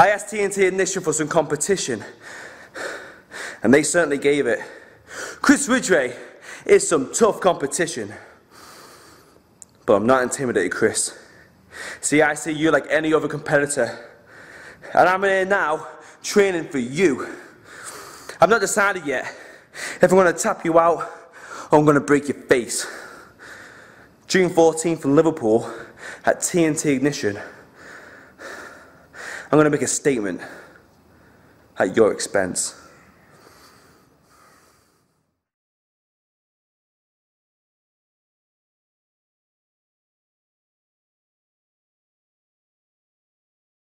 I asked TNT Ignition for some competition, and they certainly gave it. Chris Ridgeway is some tough competition, but I'm not intimidated, Chris. See, I see you like any other competitor, and I'm here now training for you. I've not decided yet if I'm going to tap you out or I'm going to break your face. June 14th in Liverpool at TNT Ignition. I'm going to make a statement at your expense.